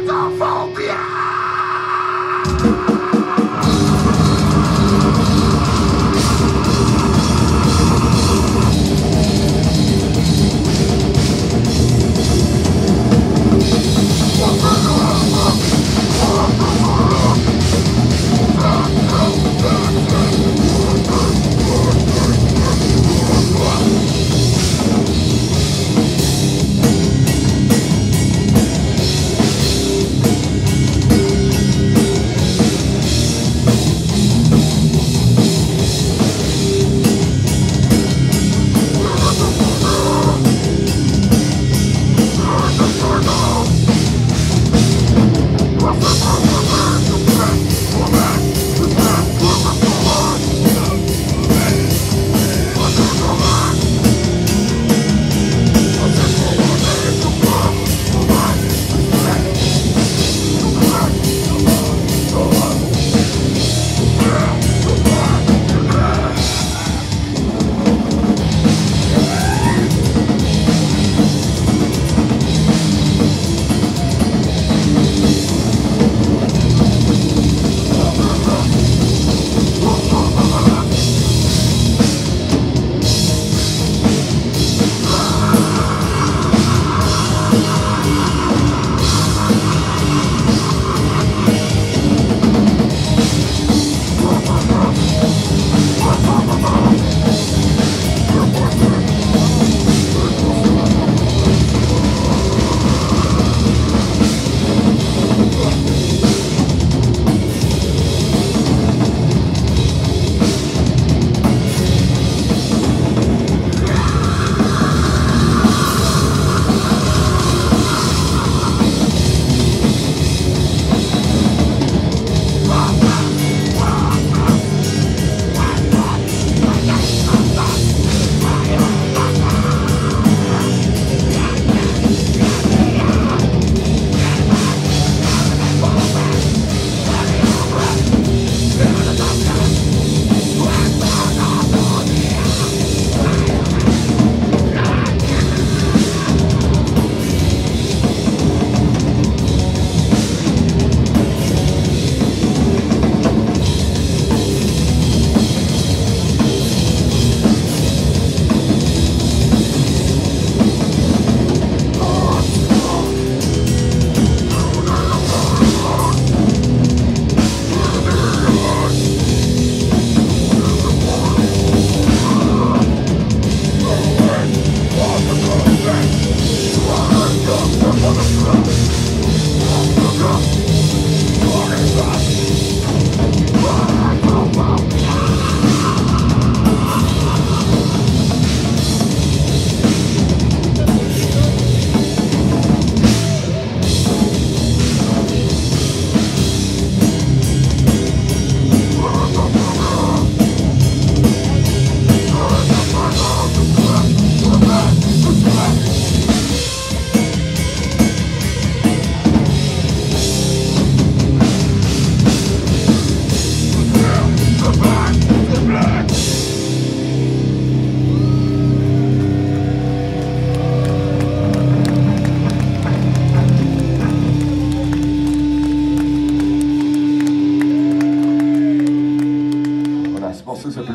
Schizophobia!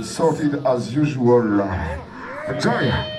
Sorted as usual. Enjoy!